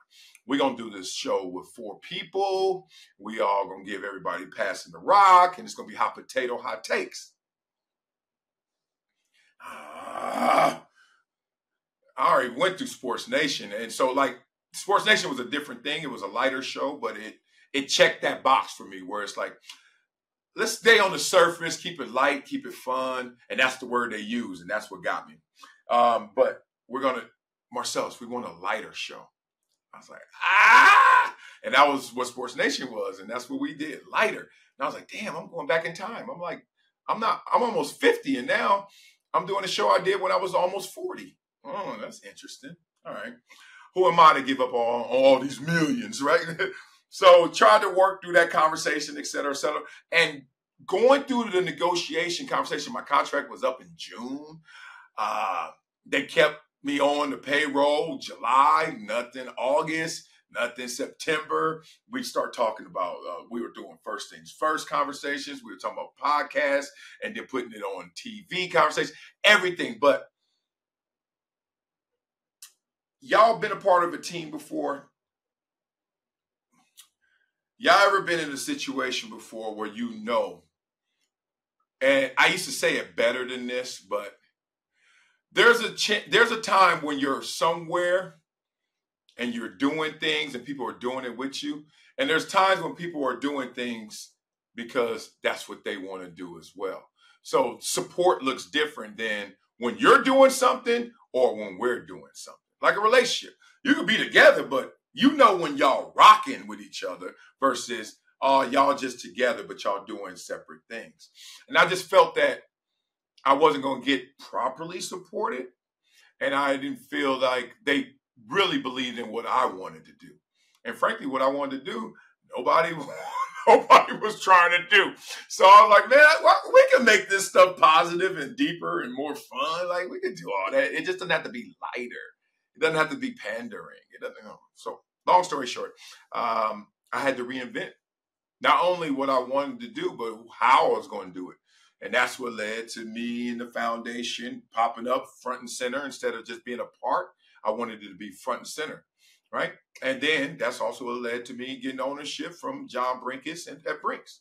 we're gonna do this show with four people. We all gonna give everybody passing the rock, and it's gonna be hot potato, hot takes. Uh, I already went through Sports Nation, and so like Sports Nation was a different thing. It was a lighter show, but it it checked that box for me where it's like, let's stay on the surface, keep it light, keep it fun. And that's the word they use. And that's what got me. Um, but we're to, Marcellus, we want a lighter show. I was like, ah! And that was what Sports Nation was. And that's what we did, lighter. And I was like, damn, I'm going back in time. I'm like, I'm not, I'm almost 50. And now I'm doing a show I did when I was almost 40. Oh, that's interesting. All right. Who am I to give up all, all these millions, right? So tried to work through that conversation, et cetera, et cetera. And going through the negotiation conversation, my contract was up in June. Uh, they kept me on the payroll July, nothing August, nothing September. We start talking about, uh, we were doing first things first conversations. We were talking about podcasts and then putting it on TV conversations, everything. But y'all been a part of a team before Y'all ever been in a situation before where you know, and I used to say it better than this, but there's a ch- there's a time when you're somewhere and you're doing things and people are doing it with you, and there's times when people are doing things because that's what they want to do as well. So support looks different than when you're doing something or when we're doing something. Like a relationship, you could be together, but you know when y'all rocking with each other versus uh, y'all just together, but y'all doing separate things. And I just felt that I wasn't going to get properly supported. And I didn't feel like they really believed in what I wanted to do. And frankly, what I wanted to do, nobody nobody was trying to do. So I was like, man, we can make this stuff positive and deeper and more fun. Like we can do all that. It just doesn't have to be lighter. It doesn't have to be pandering. It doesn't. You know. So long story short, um, I had to reinvent not only what I wanted to do, but how I was going to do it. And that's what led to me and the foundation popping up front and center instead of just being a part. I wanted it to be front and center, right? And then that's also what led to me getting ownership from John Brinkus and at Brinx.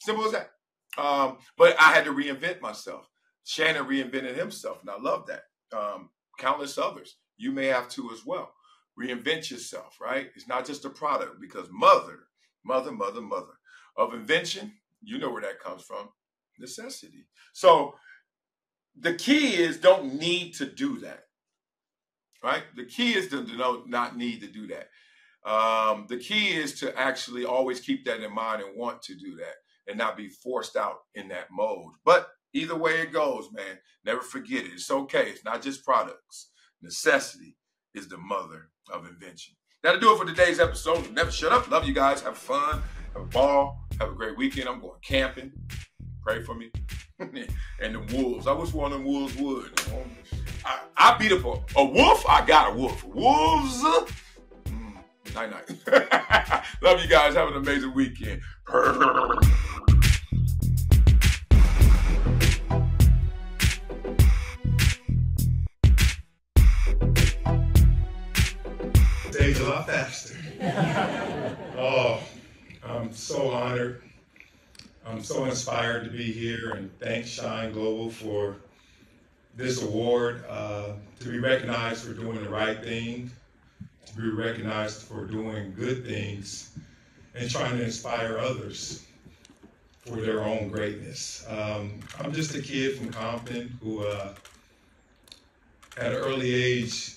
Simple as that. Um, but I had to reinvent myself. Shannon reinvented himself, and I love that. Um, countless others. You may have to as well reinvent yourself, right? It's not just a product because mother, mother, mother, mother of invention, you know where that comes from necessity. So the key is don't need to do that, right? The key is to not need to do that. Um, the key is to actually always keep that in mind and want to do that and not be forced out in that mode. But either way it goes, man, never forget it. It's okay. It's not just products. Necessity is the mother of invention. That'll do it for today's episode. Never shut up. Love you guys. Have fun. Have a ball. Have a great weekend. I'm going camping. Pray for me. and the wolves. I wish one of them wolves would. I, I beat up a, a wolf. I got a wolf. Wolves. Mm, night night. Love you guys. Have an amazing weekend. Days a lot faster. oh, I'm so honored. I'm so inspired to be here and thank Shine Global for this award, uh, to be recognized for doing the right thing, to be recognized for doing good things, and trying to inspire others for their own greatness. Um, I'm just a kid from Compton who, uh, at an early age,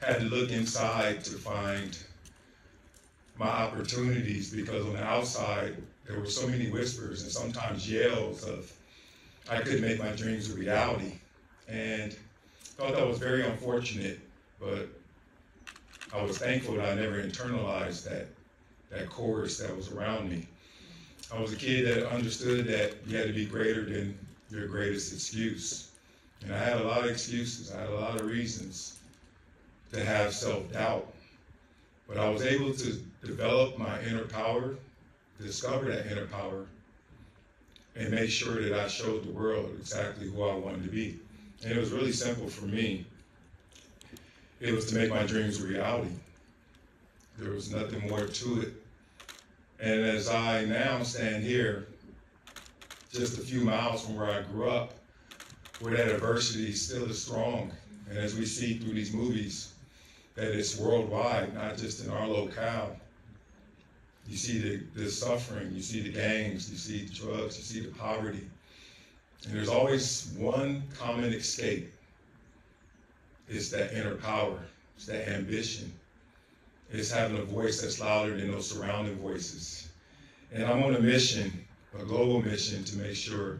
had to look inside to find my opportunities because on the outside, there were so many whispers and sometimes yells of, I couldn't make my dreams a reality. And thought that was very unfortunate, but I was thankful that I never internalized that, that chorus that was around me. I was a kid that understood that you had to be greater than your greatest excuse. And I had a lot of excuses, I had a lot of reasons to have self doubt. But I was able to develop my inner power discover that inner power and make sure that I showed the world exactly who I wanted to be. And it was really simple for me. It was to make my dreams a reality. There was nothing more to it. And as I now stand here, just a few miles from where I grew up, where that adversity still is strong, and as we see through these movies, that it's worldwide, not just in our locale. You see the, the suffering, you see the gangs, you see the drugs, you see the poverty. And there's always one common escape. It's that inner power, it's that ambition. It's having a voice that's louder than those surrounding voices. And I'm on a mission, a global mission, to make sure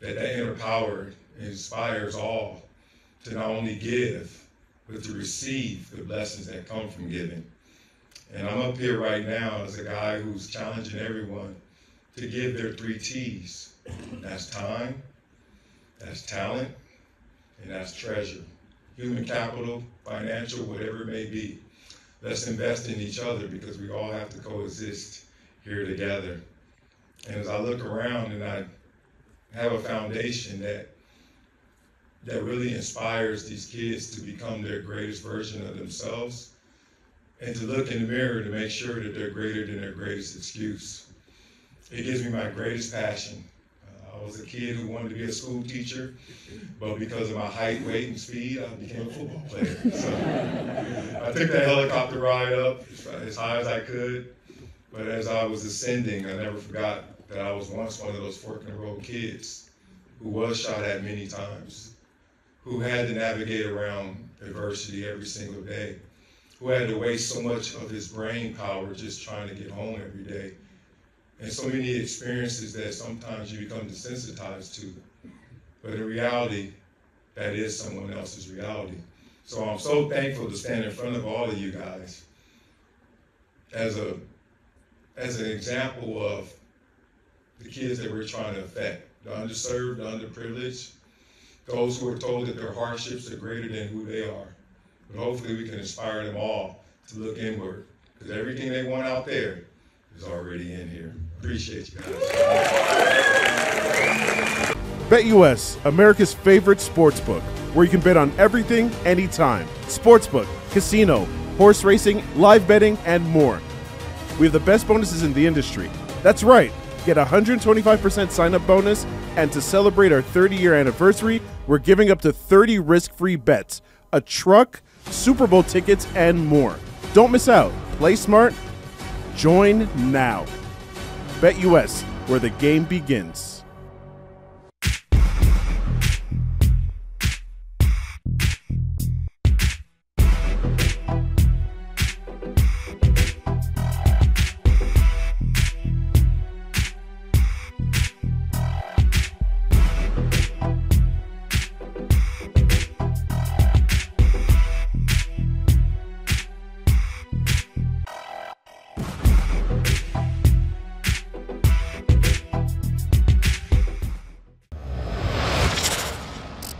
that that inner power inspires all to not only give, but to receive the blessings that come from giving. And I'm up here right now as a guy who's challenging everyone to give their three T's. That's time, that's talent, and that's treasure. Human capital, financial, whatever it may be. Let's invest in each other because we all have to coexist here together. And as I look around and I have a foundation that that really inspires these kids to become their greatest version of themselves, and to look in the mirror to make sure that they're greater than their greatest excuse. It gives me my greatest passion. Uh, I was a kid who wanted to be a school teacher, but because of my height, weight, and speed, I became a football player. So I took that helicopter ride up as high as I could. But as I was ascending, I never forgot that I was once one of those fork in the road kids who was shot at many times, who had to navigate around adversity every single day who had to waste so much of his brain power just trying to get home every day. And so many experiences that sometimes you become desensitized to. But in reality, that is someone else's reality. So I'm so thankful to stand in front of all of you guys as a as an example of the kids that we're trying to affect, the underserved, the underprivileged, those who are told that their hardships are greater than who they are. But hopefully we can inspire them all to look inward because everything they want out there is already in here. Appreciate you guys. BetUS, America's favorite sports book, where you can bet on everything, anytime. Sportsbook, casino, horse racing, live betting, and more. We have the best bonuses in the industry. That's right. Get a 125% sign up bonus, and to celebrate our 30 year anniversary, we're giving up to 30 risk free bets, a truck, Super Bowl tickets, and more. Don't miss out. Play smart. Join now. BetUS, where the game begins.